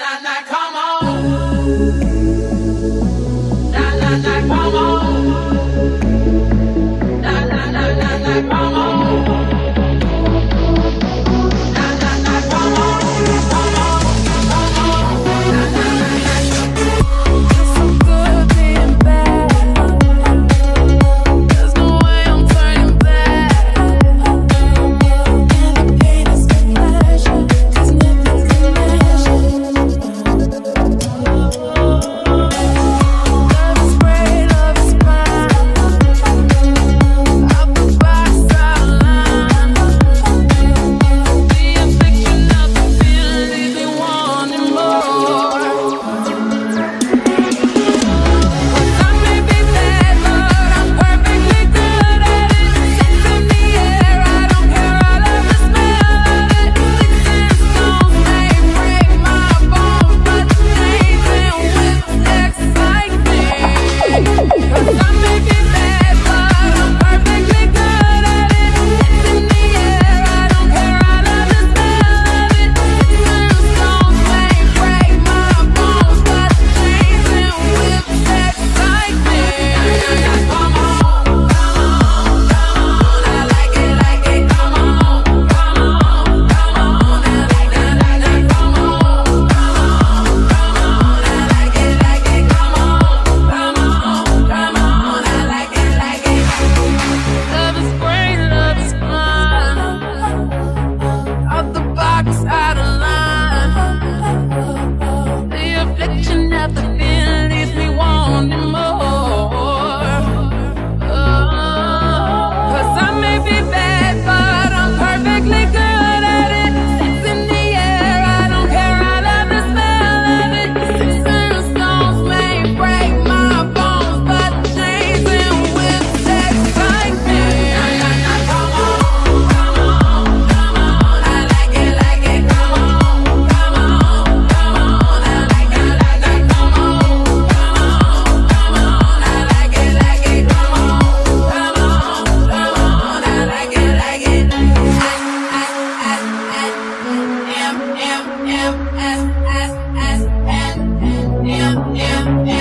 na na Yeah.